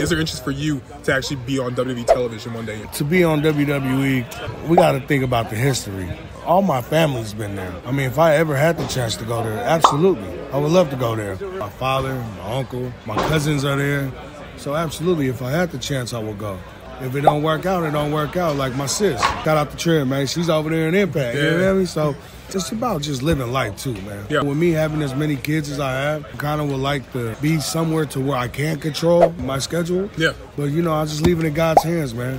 Is there interest for you to actually be on WWE television one day? To be on WWE, we got to think about the history. All my family's been there. I mean, if I ever had the chance to go there, absolutely. I would love to go there. My father, my uncle, my cousins are there. So absolutely, if I had the chance, I would go. If it don't work out, it don't work out. Like my sis, got out the trip, man. She's over there in Impact. You know what I mean? So it's about just living life too, man. Yeah. With me having as many kids as I have, I kind of would like to be somewhere to where I can control my schedule. Yeah. But you know, I'm just leave it in God's hands, man.